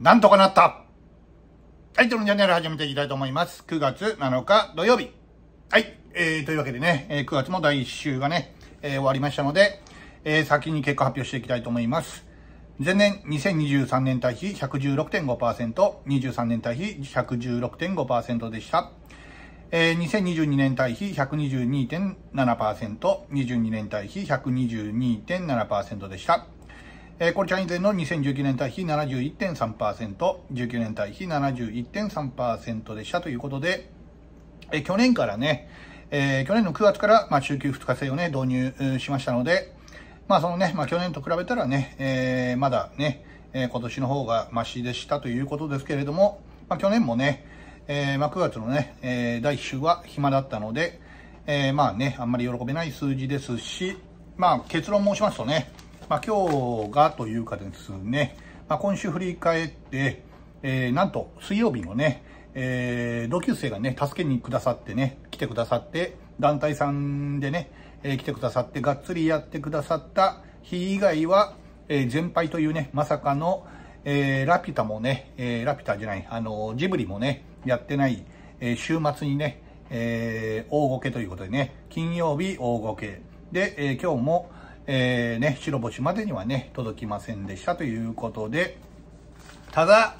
なんとかなったはい、とのチャンネル始めていきたいと思います。9月7日土曜日。はい、えー、というわけでね、えー、9月も第1週がね、えー、終わりましたので、えー、先に結果発表していきたいと思います。前年2023年対比116.5%、23年対比116.5%でした。えー、2022年対比122.7%、22年対比122.7%でした。えー、これチャイン前の2019年対比71.3%、19年対比71.3%でしたということで、えー、去年からね、えー、去年の9月から、まあ、週休2日制をね、導入しましたので、まあ、そのね、まあ、去年と比べたらね、えー、まだね、えー、今年の方がマシでしたということですけれども、まあ、去年もね、えー、まあ、9月のね、えー、第1週は暇だったので、えー、まあね、あんまり喜べない数字ですし、まあ、結論申しますとね、まあ、今日がというかですね、まあ、今週振り返って、えー、なんと水曜日のね、えー、同級生がね、助けにくださってね、来てくださって、団体さんでね、えー、来てくださって、がっつりやってくださった日以外は、えー、全敗というね、まさかの、えー、ラピュタもね、えー、ラピュタじゃない、あの、ジブリもね、やってない、えー、週末にね、えー、大ごけということでね、金曜日大ごけで、えー、今日も、えー、ね、白星までにはね、届きませんでしたということで、ただ、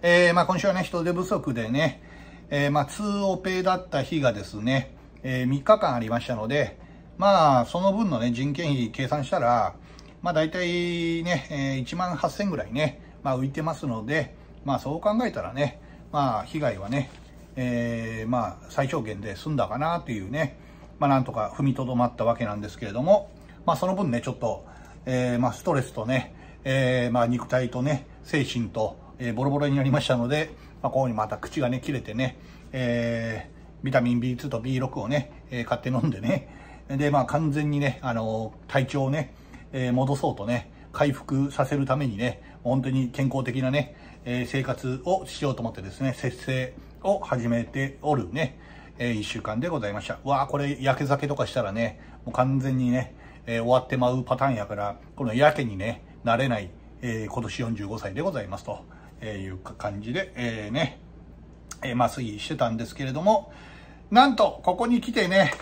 えー、まあ今週はね、人手不足でね、えー、まあ2オペだった日がですね、えー、3日間ありましたので、まあその分のね、人件費計算したら、まあ大体ね、えー、1万8000ぐらいね、まあ浮いてますので、まあそう考えたらね、まあ被害はね、えー、まあ最小限で済んだかなというね、まあなんとか踏みとどまったわけなんですけれども、まあその分ね、ちょっと、えー、まあストレスとね、えー、まあ肉体とね、精神と、えー、ボロボロになりましたので、まあここにまた口がね、切れてね、えー、ビタミン B2 と B6 をね、えー、買って飲んでね、で、まあ完全にね、あのー、体調をね、えー、戻そうとね、回復させるためにね、本当に健康的なね、えー、生活をしようと思ってですね、節制を始めておるね、えー、1週間でございました。わーこれ、焼け酒とかしたらね、もう完全にね、えー、終わってまうパターンやから、このやけにね、なれない、えー、今年45歳でございますと、えいう感じで、えー、ね、えー、まあ、推移してたんですけれども、なんと、ここに来てね、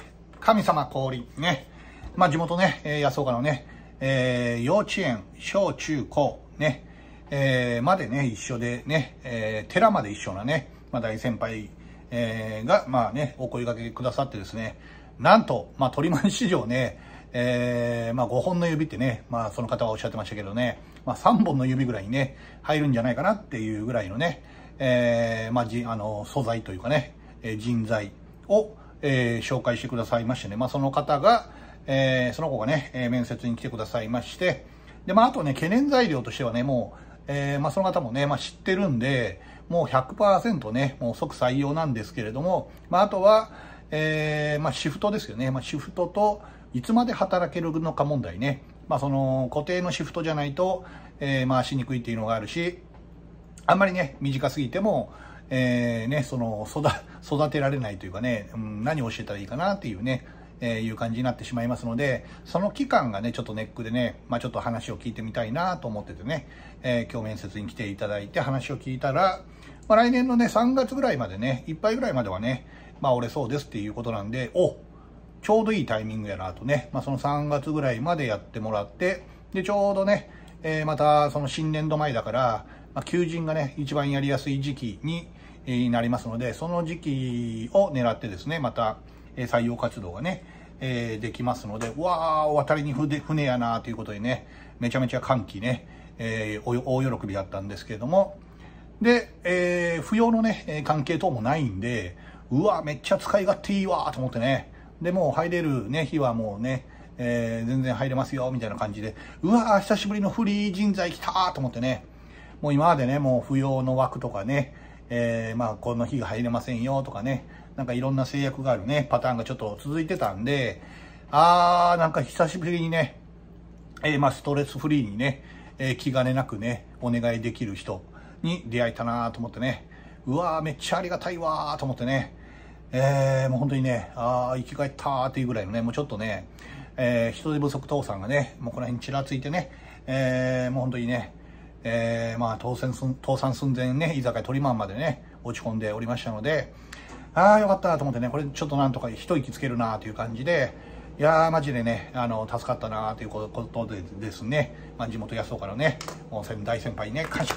神様降臨、ね、まあ、地元ね、え、安岡のね、え、幼稚園、小中高、ね、え、までね、一緒でね、え、寺まで一緒なね、まあ、大先輩、えー、が、まあね、お声掛けくださってですね、なんと、まあ、鳥マン史上ね、えー、まあ5本の指ってね、まあその方はおっしゃってましたけどね、まあ3本の指ぐらいにね、入るんじゃないかなっていうぐらいのね、えー、まあじ、あの、素材というかね、え人材を、えー、紹介してくださいましてね、まあその方が、えー、その子がね、え面接に来てくださいまして、で、まああとね、懸念材料としてはね、もう、え、まあその方もね、まあ知ってるんで、もう100%ね、もう即採用なんですけれども、まああとは、え、まあシフトですよね、まあシフトと、いつまで働けるのか問題ね。まあその固定のシフトじゃないと、えー、回しにくいっていうのがあるし、あんまりね、短すぎても、えー、ね、その育、育てられないというかね、うん、何を教えたらいいかなっていうね、えー、いう感じになってしまいますので、その期間がね、ちょっとネックでね、まあちょっと話を聞いてみたいなと思っててね、えー、今日面接に来ていただいて話を聞いたら、まあ来年のね、3月ぐらいまでね、いっぱいぐらいまではね、まあ俺そうですっていうことなんで、おちょうどいいタイミングやなとね、まあ、その3月ぐらいまでやってもらって、で、ちょうどね、えー、またその新年度前だから、まあ、求人がね、一番やりやすい時期に、えー、なりますので、その時期を狙ってですね、また、えー、採用活動がね、えー、できますので、わー、渡りに船船やなということでね、めちゃめちゃ歓喜ね、えー、大喜びだったんですけれども、で、えー、不要のね、関係等もないんで、うわ、めっちゃ使い勝手いいわと思ってね、で、もう入れるね、日はもうね、えー、全然入れますよ、みたいな感じで、うわー、久しぶりのフリー人材来たーと思ってね、もう今までね、もう不要の枠とかね、えー、まあ、この日が入れませんよとかね、なんかいろんな制約があるね、パターンがちょっと続いてたんで、あー、なんか久しぶりにね、えー、まあ、ストレスフリーにね、えー、気兼ねなくね、お願いできる人に出会えたなと思ってね、うわー、めっちゃありがたいわーと思ってね、えー、もう本当にね、ああ、生き返ったーっていうぐらいのね、もうちょっとね、えー、人手不足倒産がね、もうこの辺ちらついてね、えー、もう本当にね、えー、まあ、倒産倒産寸前ね、居酒屋トリマンまでね、落ち込んでおりましたので、ああ、よかったと思ってね、これちょっとなんとか一息つけるなという感じで、いやー、マジでね、あの、助かったなということでですね、まあ、地元安岡のね、もう大先輩ね、感謝。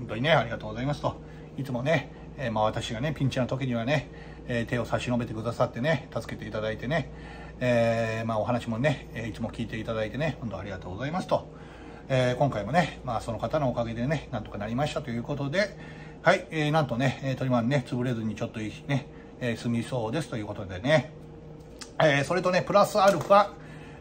本当にね、ありがとうございますと。いつもね、えー、まあ私がね、ピンチな時にはね、えー、手を差し伸べてくださってね、助けていただいてね、えー、まあお話もね、えいつも聞いていただいてね、本当ありがとうございますと。え今回もね、まあその方のおかげでね、なんとかなりましたということで、はい、えなんとね、えー、鳥丸ね、潰れずにちょっとね、え済みそうですということでね、えそれとね、プラスアルファ、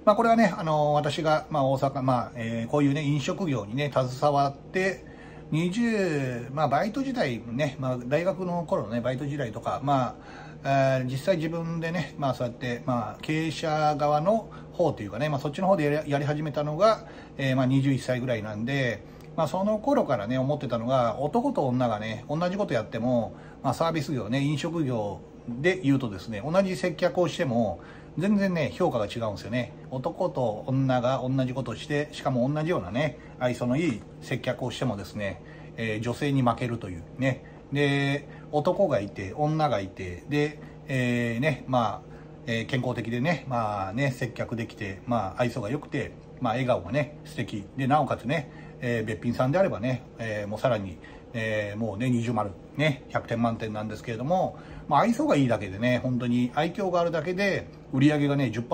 まあ、これはね、あの私が、まあ、大阪、まあえー、こういうね、飲食業にね、携わって、20、まあ、バイト時代ね、まあ、大学の頃のね、バイト時代とか、まあ、実際自分でね、まあ、そうやって、まあ、経営者側の方というかね、まあ、そっちの方でやりやり始めたのが、えー、まあ、21歳ぐらいなんで、まあ、その頃からね、思ってたのが、男と女がね、同じことやっても、まあ、サービス業ね、飲食業で言うとですね、同じ接客をしても、全然ね、評価が違うんですよね。男と女が同じことをして、しかも同じようなね、愛想のいい接客をしてもですね、えー、女性に負けるというね。で、男がいて、女がいて、で、えー、ね、まあ、えー、健康的でね、まあね、接客できて、まあ愛想が良くて、まあ笑顔がね、素敵。で、なおかつね、えー、べっぴんさんであればね、えー、もうさらに、えー、もうね、20丸、ね、100点満点なんですけれども、まあ愛想がいいだけでね、本当に愛嬌があるだけで、売り上げがね、10%、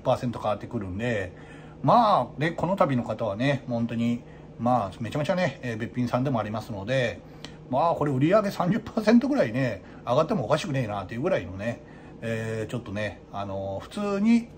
20%変わってくるんで、まあ、ね、この度の方はね、本当に、まあ、めちゃめちゃね、えー、べっぴんさんでもありますので、まあ、これ売り上げ30%ぐらいね、上がってもおかしくねえなっていうぐらいのね、えー、ちょっとね、あのー、普通に、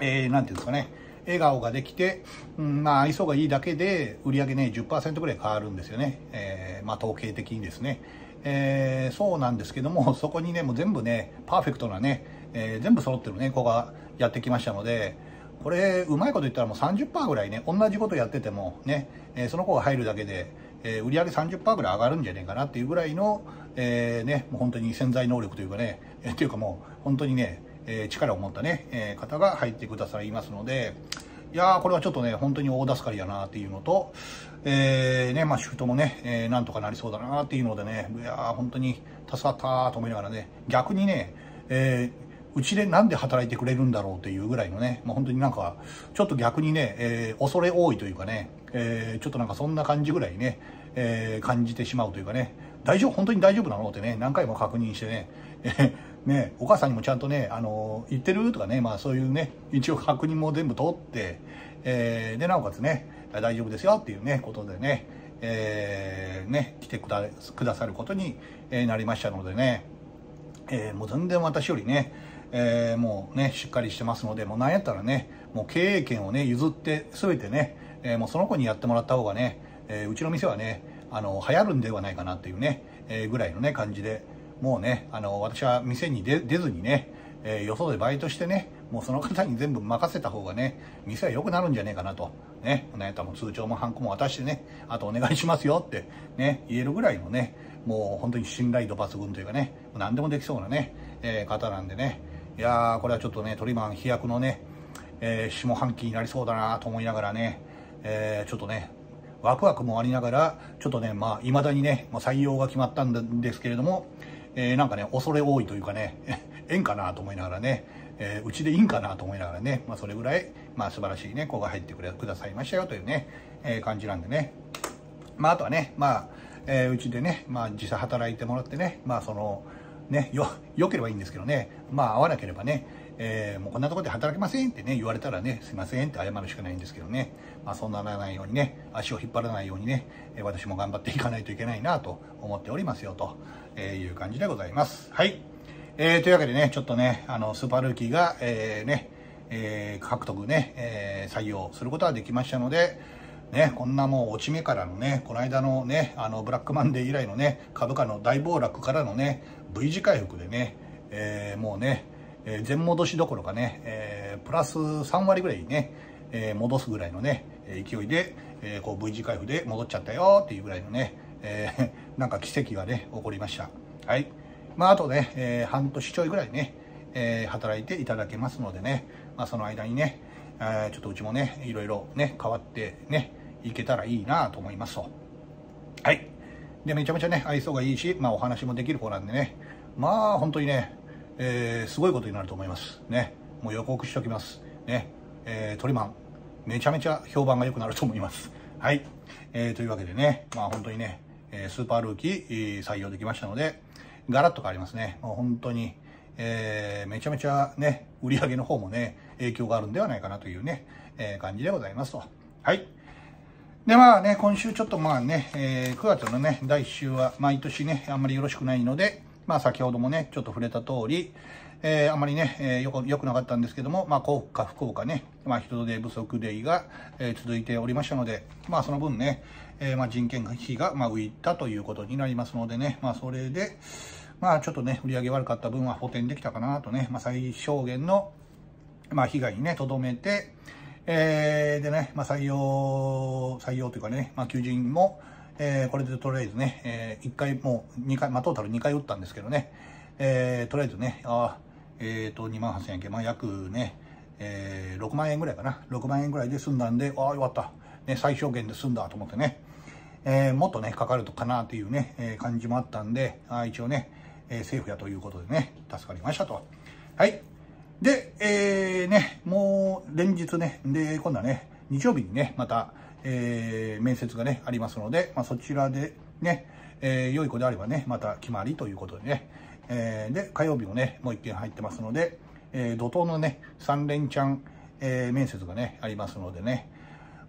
えー、なんていうんですかね、笑顔ができて、うん、まあ、愛想がいいだけで、売り上げね、10%ぐらい変わるんですよね。えー、まあ、統計的にですね。えー、そうなんですけども、そこにね、もう全部ね、パーフェクトなね、えー、全部揃ってるね、子がやってきましたので、これ、うまいこと言ったらもう30%ぐらいね、同じことやっててもね、えー、その子が入るだけで、えー、売り上げ30%ぐらい上がるんじゃねえかなっていうぐらいの、えー、ね、もう本当に潜在能力というかね、えー、っていうかもう本当にね、えー、力を持ったね、えー、方が入ってくださいますので、いやー、これはちょっとね、本当に大助かりやなっていうのと、えー、ね、まあ、シフトもね、えー、なんとかなりそうだなっていうのでね、いやー、本当に助かったと思いながらね、逆にね、えー、うちでなんで働いてくれるんだろうっていうぐらいのね、まあ、本当になんか、ちょっと逆にね、えー、恐れ多いというかね、えー、ちょっとなんかそんな感じぐらいね、えー、感じてしまうというかね、大丈夫、本当に大丈夫なのってね、何回も確認してね、えね、お母さんにもちゃんとね、あの言ってるとかね、まあそういうね、一応確認も全部取って、えー、で、なおかつね、大丈夫ですよっていうね、ことでね、えー、ね、来てくだくださることになりましたのでね、えー、もう全然私よりね、えー、もうね、しっかりしてますので、もうなんやったらね、もう経営権をね、譲って、すべてね、えー、もうその子にやってもらった方がね、えー、うちの店はね、あの、流行るんではないかなっていうね、えー、ぐらいのね、感じで、もうね、あの、私は店に出ずにね、えー、よそでバイトしてね、もうその方に全部任せた方がね、店は良くなるんじゃねえかなと。ね、なんやったらもう通帳もハンコも渡してね、あとお願いしますよって、ね、言えるぐらいのね、もう本当に信頼度抜群というかね、何でもできそうなね、えー、方なんでね、いやー、これはちょっとね、トリマン飛躍のね、えー、下半期になりそうだなと思いながらね、えー、ちょっとね、ワクワクもありながら、ちょっとね、まあ、未だにね、もう採用が決まったんですけれども、えー、なんかね、恐れ多いというかね、えんかなと思いながらね、えー、うちでいいんかなと思いながらね、まあ、それぐらい、まあ、素晴らしいね、子が入ってくれくださいましたよというね、えー、感じなんでね。まあ、あとはね、まあ、えー、うちでね、まあ、実際働いてもらってね、まあ、その、ね、よ、良ければいいんですけどね、まあ合わなければね、えー、もうこんなところで働けませんってね、言われたらね、すいませんって謝るしかないんですけどね、まあそうならないようにね、足を引っ張らないようにね、私も頑張っていかないといけないなと思っておりますよと、えいう感じでございます。はい。えー、というわけでね、ちょっとね、あの、スーパールーキーが、えー、ね、えー、獲得ね、えー、採用することができましたので、ね、こんなもう落ち目からのね、この間のね、あの、ブラックマンデー以来のね、株価の大暴落からのね、V 字回復でね、えー、もうね、えー、全戻しどころかね、えー、プラス3割ぐらいね、え、戻すぐらいのね、勢いで、え、こう V 字回復で戻っちゃったよっていうぐらいのね、え、なんか奇跡がね、起こりました。はい。まあ、あとね、え、半年ちょいぐらいね、え、働いていただけますのでね、まあ、その間にね、え、ちょっとうちもね、いろいろね、変わってね、いけたらいいなと思いますと。はい。で、めちゃめちゃね、愛想がいいし、まあお話もできる子なんでね、まあ本当にね、えー、すごいことになると思います。ね。もう予告しておきます。ね。えー、トリマン、めちゃめちゃ評判が良くなると思います。はい。えー、というわけでね、まあ本当にね、えスーパールーキー採用できましたので、ガラッと変わりますね。もう本当に、えー、めちゃめちゃね、売り上げの方もね、影響があるんではないかなというね、えー、感じでございますと。はい。で、まあね、今週ちょっとまあね、えー、9月のね、第1週は毎年ね、あんまりよろしくないので、まあ先ほどもね、ちょっと触れた通り、えー、あまりね、えー、よく、よくなかったんですけども、まあ、幸福か不幸かね、まあ、人手不足デイが、えー、続いておりましたので、まあ、その分ね、えー、まあ、人件費が、まあ、浮いたということになりますのでね、まあ、それで、まあ、ちょっとね、売り上げ悪かった分は補填できたかなとね、まあ、最小限の、まあ、被害にね、とどめて、えー、でね、まあ、採用、採用というかね、まあ、求人も、えー、これでとりあえずね、えー、1回、もう2回、まあ、トータル2回打ったんですけどね、えー、とりあえずね、あえっ、ー、と、2万8000円、まあ、約ね、えー、6万円ぐらいかな。6万円ぐらいで済んだんで、ああ、よかった。ね、最小限で済んだと思ってね。えー、もっとね、かかるとかなっていうね、えー、感じもあったんで、あ一応ね、えー、セーフやということでね、助かりましたと。はい。で、えー、ね、もう連日ね、で、今度はね、日曜日にね、また、えー、面接がね、ありますので、まあ、そちらでね、えー、良い子であればね、また決まりということでね、えー、で、火曜日もね、もう一件入ってますので、えー、怒涛のね、3連チャン、えー、面接がね、ありますのでね、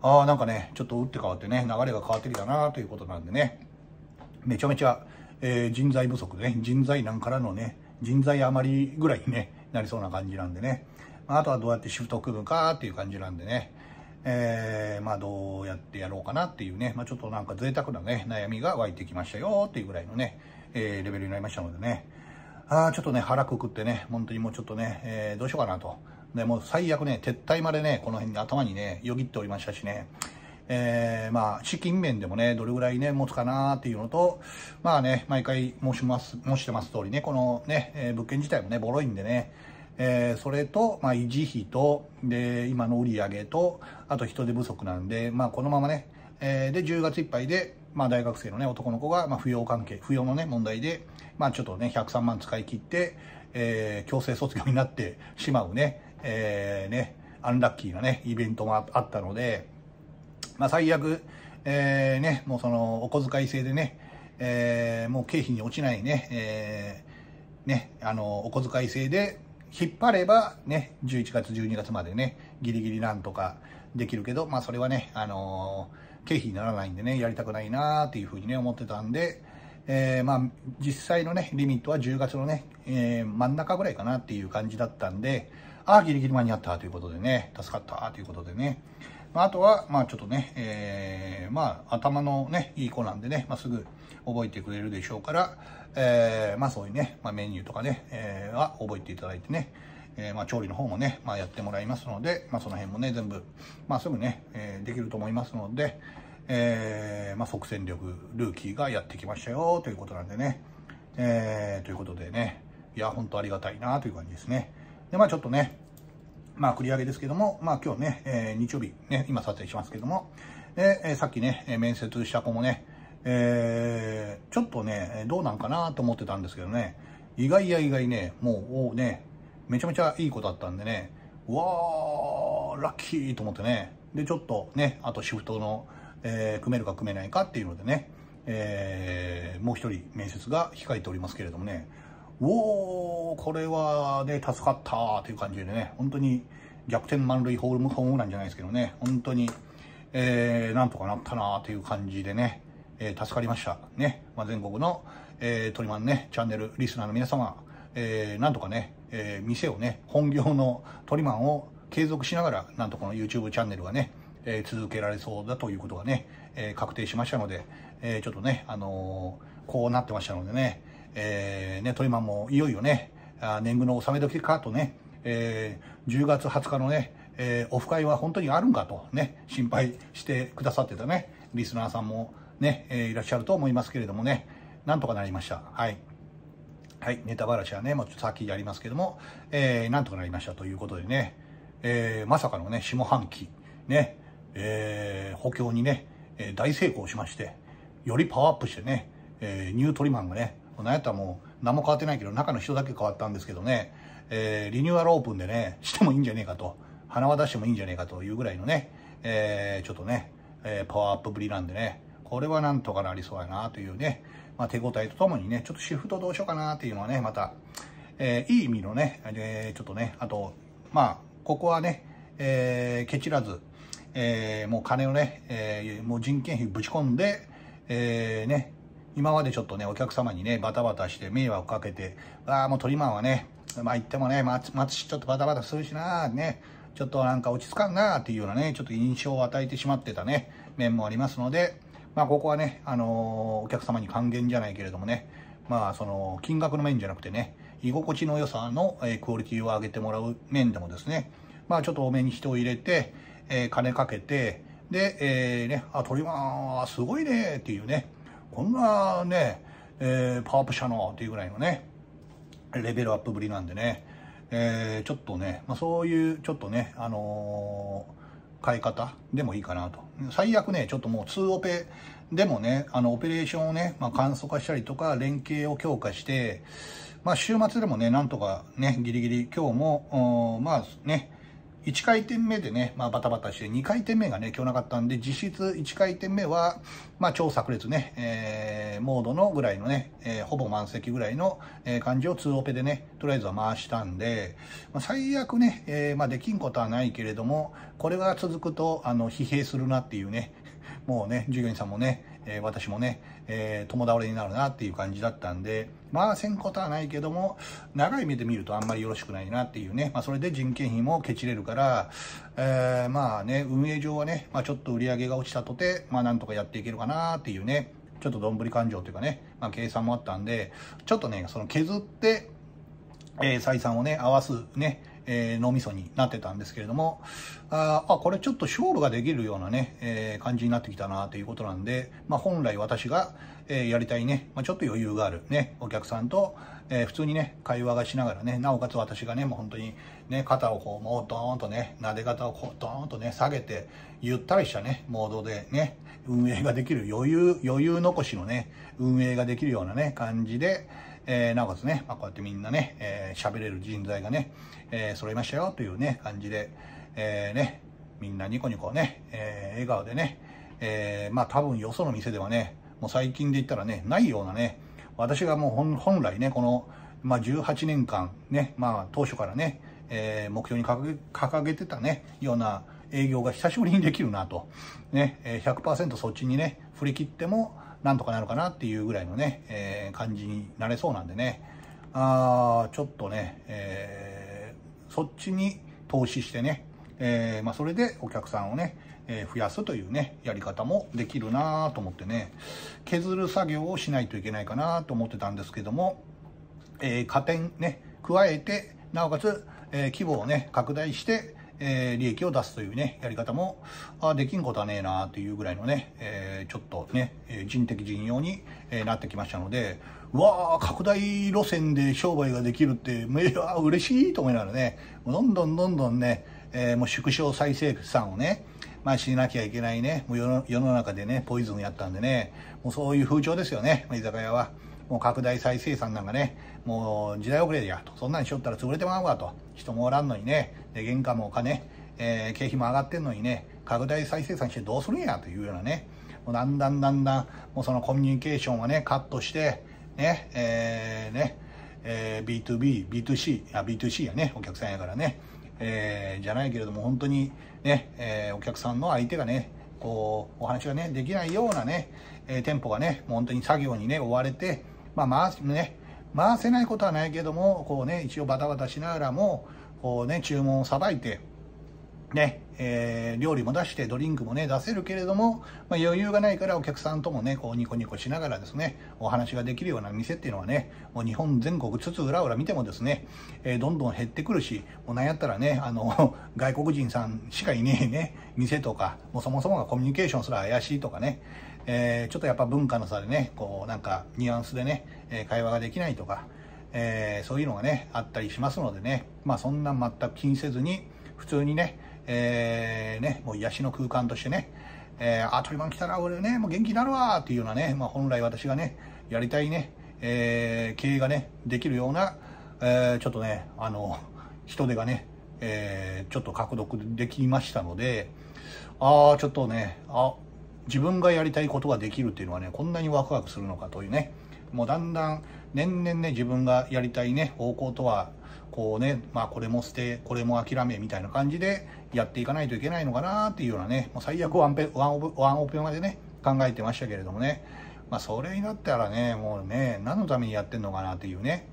ああ、なんかね、ちょっと打って変わってね、流れが変わってきたなということなんでね、めちゃめちゃ、えー、人材不足でね、人材難からのね、人材余りぐらいに、ね、なりそうな感じなんでね、あとはどうやってシフトを組むかっていう感じなんでね、えー、まあどうやってやろうかなっていうね、まあちょっとなんか贅沢なね、悩みが湧いてきましたよっていうぐらいのね、えー、レベルになりましたのでね、ああ、ちょっとね、腹くくってね、本当にもうちょっとね、えー、どうしようかなと。で、もう最悪ね、撤退までね、この辺に頭にね、よぎっておりましたしね、えー、まあ、資金面でもね、どれぐらいね、持つかなっていうのと、まあね、毎回申します、申してます通りね、このね、えー、物件自体もね、ボロいんでね、えー、それと、まあ、維持費と、で、今の売り上げと、あと人手不足なんで、まあ、このままね、えー、で、10月いっぱいで、まあ、大学生のね、男の子が、まあ、扶養関係、扶養のね、問題で、まあ、ちょっとね、103万使い切って、えー、強制卒業になってしまうね、えー、ね、アンラッキーなね、イベントもあったので、まあ、最悪、えー、ね、もうその、お小遣い制でね、えー、もう経費に落ちないね、えー、ね、あの、お小遣い制で、引っ張ればね、11月、12月までね、ギリギリなんとかできるけど、まあそれはね、あのー、経費にならないんでね、やりたくないなーっていうふうにね、思ってたんで、えー、まあ実際のね、リミットは10月のね、えー、真ん中ぐらいかなっていう感じだったんで、ああ、ギリギリ間に合ったということでね、助かったということでね、まあ、あとは、まあちょっとね、えー、まあ頭のね、いい子なんでね、まあすぐ覚えてくれるでしょうから、えー、まあそういうね、まあ、メニューとかね、えー、は覚えていただいてね、えー、まあ調理の方もね、まあやってもらいますので、まあその辺もね、全部、まあすぐね、えー、できると思いますので、えー、まあ即戦力ルーキーがやってきましたよということなんでね、えー、ということでね、いや、本当ありがたいなという感じですね。で、まあちょっとね、まあ繰り上げですけども、まあ今日ね、えー、日曜日ね、今撮影しますけども、で、えー、さっきね、面接した子もね、えー、ちょっとね、どうなんかなと思ってたんですけどね、意外や意外ね、もうね、めちゃめちゃいい子だったんでね、うわー、ラッキーと思ってね、で、ちょっとね、あとシフトの、えー、組めるか組めないかっていうのでね、えー、もう一人面接が控えておりますけれどもね、おー、これはね、助かったという感じでね、本当に逆転満塁ホームホームなんじゃないですけどね、本当に、えー、なんとかなったなという感じでね、えー、助かりました。ね。まあ、全国の、えー、トリマンね、チャンネル、リスナーの皆様、えー、なんとかね、えー、店をね、本業のトリマンを継続しながら、なんとこの YouTube チャンネルがね、えー、続けられそうだということがね、えー、確定しましたので、えー、ちょっとね、あのー、こうなってましたのでね、えー、ね、トリマンもいよいよね、あ年貢の納め時かとね、えー、10月20日のね、えー、オフ会は本当にあるんかとね、心配してくださってたね、リスナーさんもね、えー、いらっしゃると思いますけれどもね、なんとかなりました。はい。はい、ネタばらしはね、もうちょっと先やりますけども、えー、なんとかなりましたということでね、えー、まさかのね、下半期、ね、えー、補強にね、え大成功しまして、よりパワーアップしてね、えニュートリマンがね、なんやったらもう何も変わってないけど、中の人だけ変わったんですけどね、えー、リニューアルオープンでね、してもいいんじゃねえかと、鼻は出してもいいんじゃねえかというぐらいのね、えー、ちょっとね、えー、パワーアップぶりなんでね、これはなんとかなりそうやなというね、まあ、手応えとともにね、ちょっとシフトどうしようかなっていうのはね、また、えー、いい意味のね、えー、ちょっとね、あと、まあ、ここはね、えー、ケチらず、えー、もう金をね、えー、もう人件費ぶち込んで、えー、ね、今までちょっとね、お客様にね、バタバタして迷惑かけて、ああ、もうトリマンはね、まあ言ってもね、松ちょっとバタバタするしなね、ちょっとなんか落ち着かんなっていうようなね、ちょっと印象を与えてしまってたね、面もありますので、まあここはね、あのー、お客様に還元じゃないけれどもね、まあその、金額の面じゃなくてね、居心地の良さの、えクオリティを上げてもらう面でもですね、まあちょっと多めに人を入れて、えー、金かけて、で、えー、ね、あ、鳥はすごいねっていうね、こんなね、えー、パワーアップしたのっていうぐらいのね、レベルアップぶりなんでね、えー、ちょっとね、まあ、そういうちょっとね、あのー、変え方でもいいかなと。最悪ね、ちょっともう2オペでもね、あの、オペレーションをね、まあ、簡素化したりとか、連携を強化して、まあ、週末でもね、なんとかね、ギリギリ、今日も、まあね、1回転目でね、まあ、バタバタして、2回転目がね、今日なかったんで、実質1回転目は、まあ、超炸裂ね、えー、モードのぐらいのね、えー、ほぼ満席ぐらいの、え、感じを2オペでね、とりあえずは回したんで、まあ、最悪ね、えー、まあ、できんことはないけれども、これが続くと、あの、疲弊するなっていうね、もうね、従業員さんもね、えー、私もね、えー、共倒れになるなっていう感じだったんで、まあせんことはないけども、長い目で見るとあんまりよろしくないなっていうね、まあそれで人件費もケチれるから、えー、まあね、運営上はね、まあちょっと売り上げが落ちたとて、まあなんとかやっていけるかなっていうね、ちょっとどんぶり勘定というかね、まあ計算もあったんで、ちょっとね、その削って、えー、採算をね、合わすね、えー、脳みそになってたんですけれども、ああ、これちょっと勝負ができるようなね、えー、感じになってきたなということなんで、まあ、本来私が、えー、やりたいね、まあ、ちょっと余裕があるね、お客さんと、え、普通にね、会話がしながらね、なおかつ私がね、もう本当にね、肩をこう、もうドーンとね、撫で方をこう、ドーンとね、下げて、ゆったりしたね、モードでね、運営ができる余裕、余裕残しのね、運営ができるようなね、感じで、えー、なおかつね、まあ、こうやってみんなね、えー、喋れる人材がね、えー、揃いましたよというね、感じで、えー、ね、みんなニコニコね、えー、笑顔でね、えー、まあ多分よその店ではね、もう最近で言ったらね、ないようなね、私がもう本来ね、この、まあ18年間ね、まあ当初からね、えー、目標に掲げ掲げてたね、ような営業が久しぶりにできるなと。ね、100%そっちにね、振り切っても、なんとかなるかなっていうぐらいのね、えー、感じになれそうなんでね、あちょっとね、えー、そっちに投資してね、えー、まあ、それでお客さんをね、え増やすというね、やり方もできるなと思ってね、削る作業をしないといけないかなと思ってたんですけども、え加点ね、加えて、なおかつ、え規模をね、拡大して、えー、利益を出すというね、やり方も、あできんことはねえなというぐらいのね、えー、ちょっとね、人的人用に、えー、なってきましたので、うわー、拡大路線で商売ができるって、めや嬉しいと思いながらね、どんどんどんどんね、えー、もう縮小再生産をね、まあしなきゃいけないね、もう世の世の中でね、ポイズンやったんでね、もうそういう風潮ですよね、居酒屋は。もう拡大再生産なんかね、もう時代遅れやと。そんなんしよったら潰れてまうわと。人もおらんのにね、で、原価もお金、えー、経費も上がってんのにね、拡大再生産してどうするんやというようなね、もうだんだんだんだん、もうそのコミュニケーションをね、カットして、ね、えー、ね、えー、B2B、B2C、あ、B2C やね、お客さんやからね、えー、じゃないけれども、本当にね、えー、お客さんの相手がね、こう、お話がね、できないようなね、えー、店舗がね、もう本当に作業にね、追われて、まあ、回す、ね、回せないことはないけども、こうね、一応バタバタしながらも、こうね、注文をさばいて、ね、えー、料理も出してドリンクもね、出せるけれども、まあ、余裕がないからお客さんともね、こうニコニコしながらですね、お話ができるような店っていうのはね、もう日本全国つつ裏裏見てもですね、えー、どんどん減ってくるし、もうなんやったらね、あの、外国人さんしかいねえね、店とか、もうそもそもがコミュニケーションすら怪しいとかね、えー、ちょっとやっぱ文化の差でね、こうなんかニュアンスでね、え会話ができないとか、えそういうのがね、あったりしますのでね、まあそんな全く気にせずに、普通にね、えー、ね、もう癒しの空間としてね、えー、あ、トリマン来たら俺ね、もう元気になるわっていうようなね、まあ、本来私がね、やりたいね、えー、経営がね、できるような、え、ちょっとね、あの、人手がね、え、ちょっと獲得できましたので、ああ、ちょっとね、あ、自分がやりたいことができるっていうのはね、こんなにワクワクするのかというね、もうだんだん年々ね、自分がやりたいね、方向とは、こうね、まあこれも捨て、これも諦めみたいな感じでやっていかないといけないのかなっていうようなね、もう最悪ワンペワンオワンオペまでね、考えてましたけれどもね、まあそれになったらね、もうね、何のためにやってんのかなっていうね、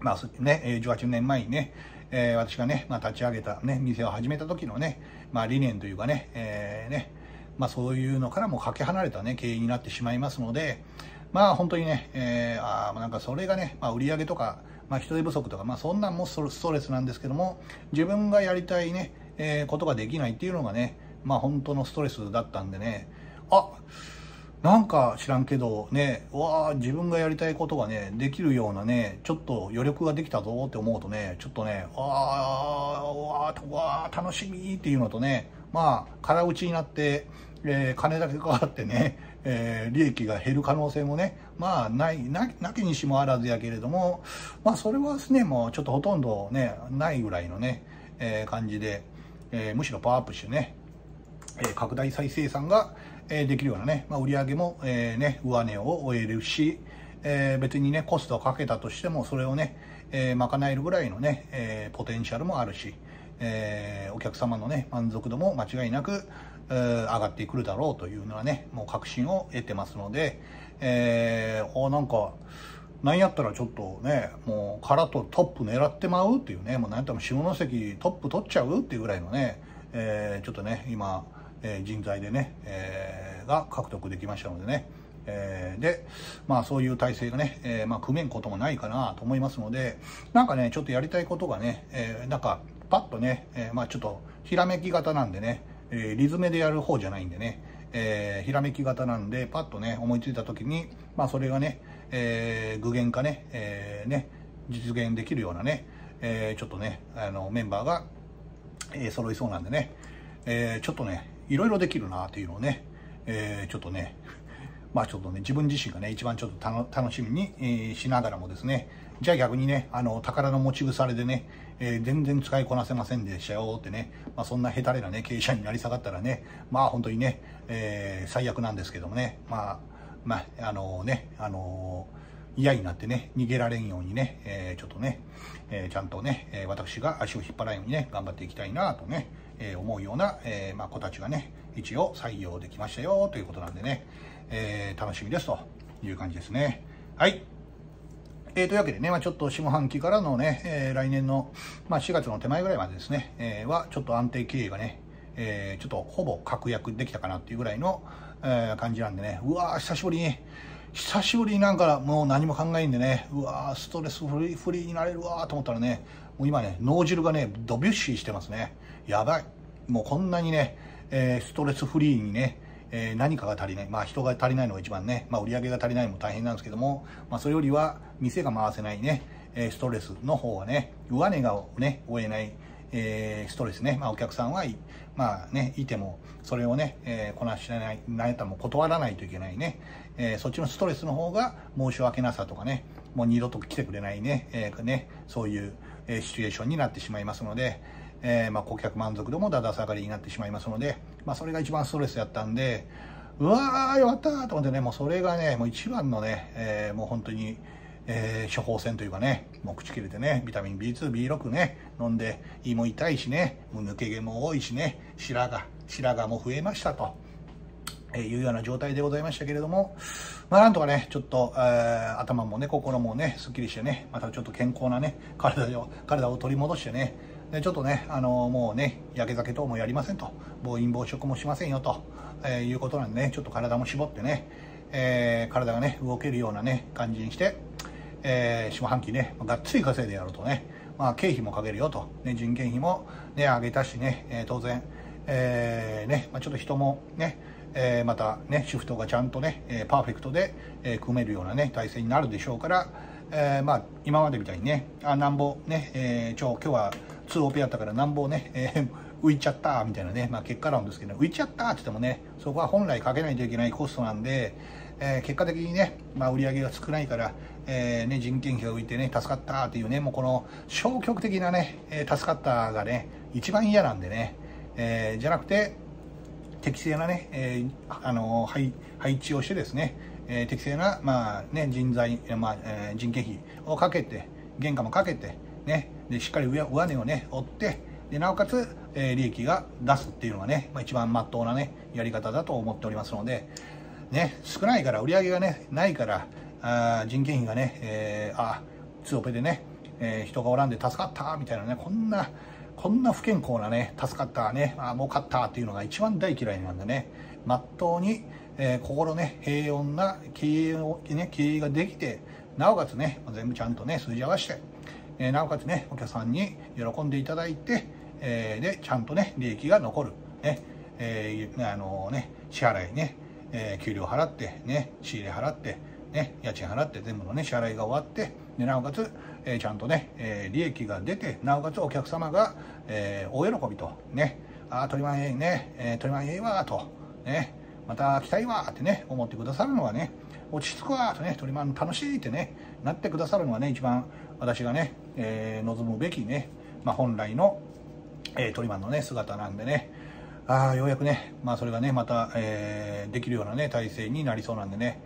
まあね、18年前にね、えー、私がね、まあ、立ち上げたね、店を始めた時のね、まあ理念というかね、えー、ね、まあそういうのからもかけ離れたね、経営になってしまいますので、まあ本当にね、えー、あなんかそれがね、まあ、売り上げとか、まあ、人手不足とか、まあ、そんなんもストレスなんですけども、自分がやりたいね、えー、ことができないっていうのがね、まあ本当のストレスだったんでね、あなんか知らんけどね、わあ、自分がやりたいことがね、できるようなね、ちょっと余力ができたぞって思うとね、ちょっとね、わあ、わあ、わあ、楽しみっていうのとね、まあ、空打ちになって、えー、金だけかかってね、えー、利益が減る可能性もね、まあ、ない、な、なきにしもあらずやけれども、まあ、それはですね、もうちょっとほとんどね、ないぐらいのね、えー、感じで、えー、むしろパワーアップしてね、えー、拡大再生産が、えー、できるようなね、まあ、売り上げも、えー、ね、上値を終えるし、えー、別にね、コストをかけたとしても、それをね、えー、賄えるぐらいのね、えー、ポテンシャルもあるし、えー、お客様のね、満足度も間違いなく、上がってくるだろうというのはね、もう確信を得てますので、えー、おなんか、なんやったらちょっとね、もう空とトップ狙ってまうっていうね、もうなんやったら下関トップ取っちゃうっていうぐらいのね、えー、ちょっとね、今、えー、人材でね、えー、が獲得できましたのでね、えー、で、まあそういう体制がね、えー、まあ組めんこともないかなと思いますので、なんかね、ちょっとやりたいことがね、えー、なんかパッとね、えー、まあちょっとひらめき型なんでね、えー、リズムでやる方じゃないんでね、えー、ひらめき型なんで、パッとね、思いついた時に、まあそれがね、えー、具現化ね、えー、ね、実現できるようなね、えー、ちょっとね、あの、メンバーが、えー、揃いそうなんでね、えー、ちょっとね、いろいろできるなっていうのをね、えー、ちょっとね、まあちょっとね、自分自身がね、一番ちょっと楽しみに、えー、しながらもですね、じゃあ逆にね、あの、宝の持ち腐れでね、えー、全然使いこなせませんでしたよってね、まあそんなヘタレなね、経営者になり下がったらね、まあ本当にね、えー、最悪なんですけどもね、まあ、まあ、あのね、あの嫌になってね、逃げられんようにね、え、ちょっとね、え、ちゃんとね、え、私が足を引っ張らないようにね、頑張っていきたいなとね、え思うような、えまあ、子たちがね、一応採用できましたよということなんでね、え楽しみですという感じですね。はい。えー、というわけでね、まあ、ちょっと下半期からのね、えー、来年の、まあ、4月の手前ぐらいまでですね、えー、はちょっと安定経営がね、えー、ちょっとほぼ確約できたかなっていうぐらいの、えー、感じなんでね、うわー、久しぶりに、久しぶりになんかもう何も考えんでね、うわー、ストレスフリーフリーになれるわーと思ったらね、もう今ね、脳汁がね、ドビュッシーしてますね。やばい。もうこんなにね、えー、ストレスフリーにね、えー、何かが足りない。まあ人が足りないのが一番ね、まあ売り上げが足りないのも大変なんですけども、まあそれよりは店が回せないね、え、ストレスの方はね、上値がね、追えない、えー、ストレスね、まあお客さんは、まあね、いても、それをね、えー、こなしない、何やったらも断らないといけないね、えー、そっちのストレスの方が申し訳なさとかね、もう二度と来てくれないね、えー、ね、そういう、え、シチュエーションになってしまいますので、え、まあ、顧客満足度もだだ下がりになってしまいますので、まあ、それが一番ストレスやったんで、うわー、よかったと思ってね、もうそれがね、もう一番のね、えー、もう本当に、えー、処方箋というかね、もう口切れてね、ビタミン B2、B6 ね、飲んで、胃も痛いしね、もう抜け毛も多いしね、白髪、白髪も増えましたと。えー、いうような状態でございましたけれども、まあなんとかね、ちょっと、えー、頭もね、心もね、すっきりしてね、またちょっと健康なね、体を、体を取り戻してね、ちょっとね、あのもうね、焼け酒等もやりませんと、暴飲暴食もしませんよと、えー、いうことなんでね、ちょっと体も絞ってね、えー、体がね、動けるようなね、感じにして、えー、下半期ね、がっつり稼いでやるとね、まあ、経費もかけるよと、ね、人件費もね、上げたしね、えー、当然、えー、ね、まあ、ちょっと人もね、えー、またね、シフトがちゃんとね、えー、パーフェクトで、えー、組めるようなね、体制になるでしょうから、えー、まあ、今までみたいにね、あ、なんぼね、えー、ちょ、今日は2オペやったからなんぼね、えー、浮いちゃったみたいなね、まあ、結果論ですけど、浮いちゃったって言ってもね、そこは本来かけないといけないコストなんで、えー、結果的にね、まあ、売り上げが少ないから、えーね、人件費が浮いてね、助かったっていうね、もうこの消極的なね、えー、助かったがね、一番嫌なんでね、えー、じゃなくて、適正なね、えー、あの配配置をしてですね、えー、適正な、まあね、人材、まあえー、人件費をかけて、原価もかけて、ね、でしっかり上値をね、追って、でなおかつ、えー、利益が出すっていうのがね、まあ、一番まっとうなね、やり方だと思っておりますので、ね、少ないから、売り上げがね、ないから、あ人件費がね、えー、あ、ツオペでね、えー、人がおらんで助かったみたいなね、こんな、こんな不健康なね、助かったね、あ儲かったっていうのが一番大嫌いなんでね、まっとうに、えー、心ね、平穏な経営を、ね、経営ができて、なおかつね、全部ちゃんとね、数字合わせて、えー、なおかつね、お客さんに喜んでいただいて、えー、で、ちゃんとね、利益が残る。ね、えー、あのね、支払いね、えー、給料払って、ね、仕入れ払って、ね、家賃払って全部のね、支払いが終わって、でなおかつ、えー、ちゃんとね、えー、利益が出て、なおかつお客様が、えー、大喜びと、ね、ああ、鳥マンええね、えー、鳥マンええわ、と、ね、また来たいわ、ってね、思ってくださるのはね、落ち着くわ、とね、鳥マン楽しいってね、なってくださるのはね、一番私がね、えー、望むべきね、まあ、本来の、えー、トリマンのね、姿なんでね、ああ、ようやくね、まあそれがね、また、えー、できるようなね、体制になりそうなんでね、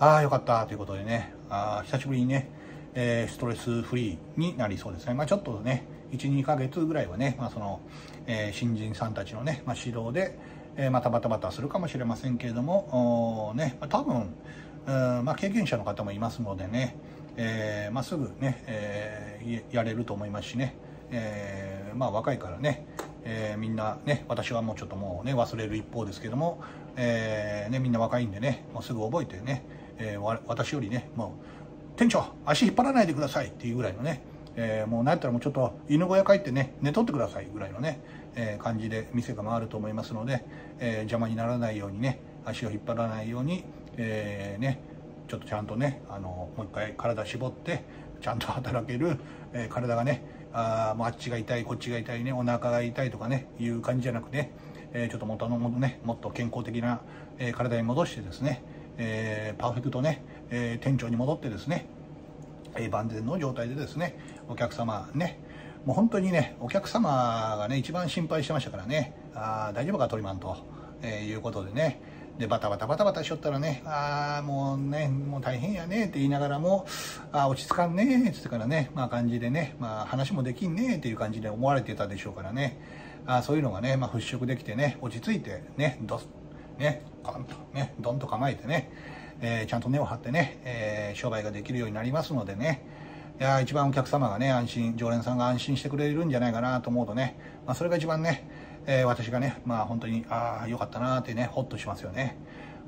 ああ、よかったということでね、あ久しぶりにね、えー、ストレスフリーになりそうですね。まあちょっとね、1、2ヶ月ぐらいはね、まあその、えー、新人さんたちのね、まあ、指導で、えー、またバタバタするかもしれませんけれども、ね、多分、うんまあ、経験者の方もいますのでね、えーまあ、すぐね、えー、やれると思いますしね、えー、まあ若いからね、えー、みんなね私はもうちょっともうね忘れる一方ですけども、えーね、みんな若いんでねもうすぐ覚えてね、えー、私よりねもう店長足引っ張らないでくださいっていうぐらいのね、えー、もうなんやったらもうちょっと犬小屋帰ってね寝とってくださいぐらいのね、えー、感じで店が回ると思いますので、えー、邪魔にならないようにね足を引っ張らないように、えー、ねちょっとちゃんとねあのもう一回体絞ってちゃんと働ける、えー、体がねあもうあっちが痛いこっちが痛いねお腹が痛いとかねいう感じじゃなくね、えー、ちょっと元のもねもっと健康的な、えー、体に戻してですね、えー、パーフェクトね、え店長に戻ってですね、え万全の状態でですねお客様ねもう本当にねお客様がね一番心配してましたからねあ大丈夫かトリマンと、えいうことでねで、バタバタバタバタしよったらね、ああ、もうね、もう大変やねって言いながらも、あ、落ち着かんねってってからね、まあ感じでね、まあ話もできんねっていう感じで思われてたでしょうからね、あそういうのがね、まあ払拭できてね、落ち着いてね、どね、コンとね、ドンと構えてね、えー、ちゃんと根を張ってね、えー、商売ができるようになりますのでね、いや一番お客様がね、安心、常連さんが安心してくれるんじゃないかなと思うとね、まあ、それが一番ね、えー、私がね、まあ本当に、ああ、よかったなってね、ほっとしますよね。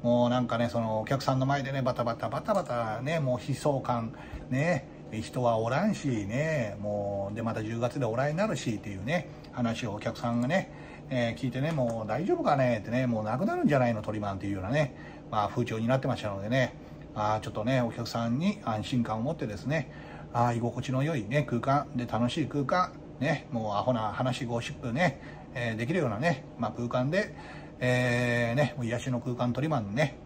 もうなんかね、そのお客さんの前でね、バタバタバタバタね、もう悲壮感、ね、人はおらんしね、もう、で、また10月でおらいになるしっていうね、話をお客さんがね、えー、聞いてね、もう大丈夫かねってね、もうなくなるんじゃないの、トリマンっていうようなね、まあ風潮になってましたのでね、あちょっとね、お客さんに安心感を持ってですね、あ居心地の良いね、空間で楽しい空間、ね、もうアホな話、ゴシップね、えー、できるようなね、まあ、空間で、えー、ね、癒しの空間トリマンね、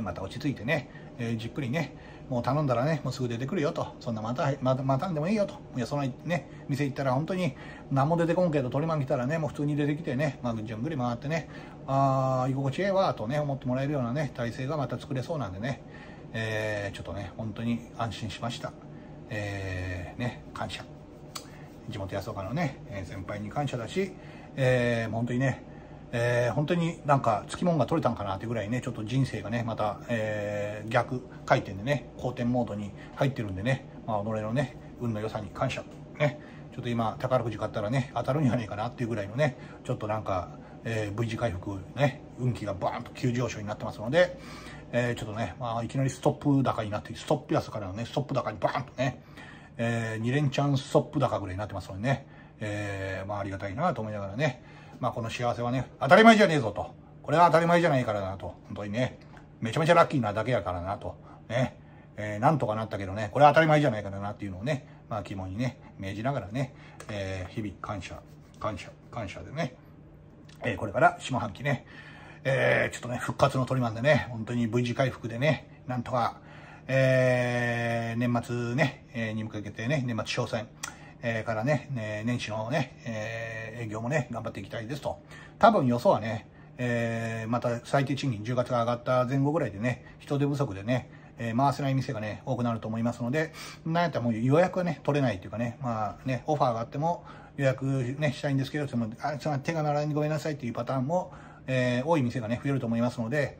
また落ち着いてね、えー、じっくりね、もう頼んだらね、もうすぐ出てくるよと、そんなまた、また、またんでもいいよと、いや、そのね、店行ったら本当に何も出てこんけど、トリマン来たらね、もう普通に出てきてね、まあ、じゅんぐり回ってね、ああ、居心地ええわ、とね、思ってもらえるようなね、体制がまた作れそうなんでね、えー、ちょっとね、本当に安心しました。えー、ね、感謝。地元安岡のね、先輩に感謝だし、えー、本当にね、えー、本当になんかつきもんが取れたんかなってぐらいね、ちょっと人生がね、また、えー、逆回転でね、好転モードに入ってるんでね、まあ、己のね、運の良さに感謝。ね、ちょっと今、宝くじ買ったらね、当たるんじゃないかなっていうぐらいのね、ちょっとなんか、えー、V 字回復、ね、運気がバーンと急上昇になってますので、えー、ちょっとね、まあ、いきなりストップ高になって、ストップ安からのね、ストップ高にバーンとね、えー、2連チャンストップ高ぐらいになってますのでね、えー、まあありがたいなと思いながらね、まあこの幸せはね、当たり前じゃねえぞと。これは当たり前じゃないからなと。本当にね、めちゃめちゃラッキーなだけやからなと。ね、えー、なんとかなったけどね、これは当たり前じゃないからなっていうのをね、まあ肝にね、命じながらね、えー、日々感謝。感謝、感謝でね。えー、これから下半期ね、えー、ちょっとね、復活の鳥マンでね、本当に V 字回復でね、なんとか、えー、年末ね、えー、に向けてね、年末商戦、えー、からね、ね年始のね、えー、営業もね、頑張っていきたいですと。多分予想はね、えー、また最低賃金10月が上がった前後ぐらいでね、人手不足でね、えー、回せない店がね、多くなると思いますので、なんやったらもう予約はね、取れないっていうかね、まあね、オファーがあっても予約ね、したいんですけど、その、あ、その手が鳴らないごめんなさいっていうパターンも、えー、多い店がね、増えると思いますので、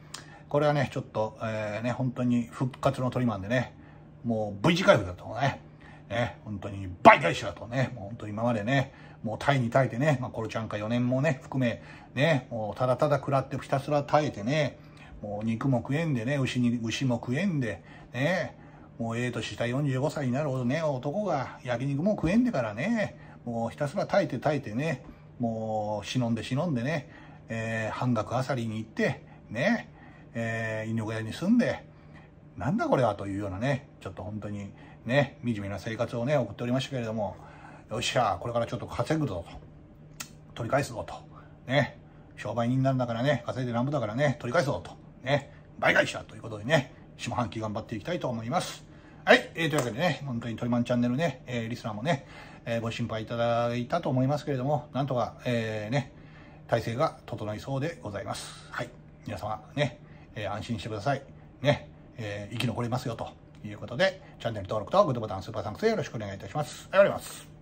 これはね、ちょっと、えー、ね、本当に復活のトリマンでね、もう V 字回復だとね、ね、本当に倍返しだとね、もう本当に今までね、もう耐えに耐えてね、まあ、コロちゃんか4年もね、含め、ね、もうただただ食らってひたすら耐えてね、もう肉も食えんでね、牛に、牛も食えんで、ね、もうええとした45歳になるほどね、男が焼肉も食えんでからね、もうひたすら耐えて耐えてね、もう忍んで忍んでね、えー、半額あさりに行って、ね、えー、犬小屋に住んで、なんだこれはというようなね、ちょっと本当にね、惨めな生活をね、送っておりましたけれども、よっしゃ、これからちょっと稼ぐぞと、取り返すぞと、ね、商売人なんだからね、稼いでなんぼだからね、取り返すぞと、ね、倍返しだということでね、下半期頑張っていきたいと思います。はい、えー、というわけでね、本当にトリマンチャンネルね、えー、リスナーもね、えー、ご心配いただいたと思いますけれども、なんとか、えー、ね、体制が整いそうでございます。はい、皆様ね、えー、安心してください。ね、えー、生き残りますよということで、チャンネル登録とグッドボタン、スーパーサンクスよろしくお願いいたします。ありがとうございます。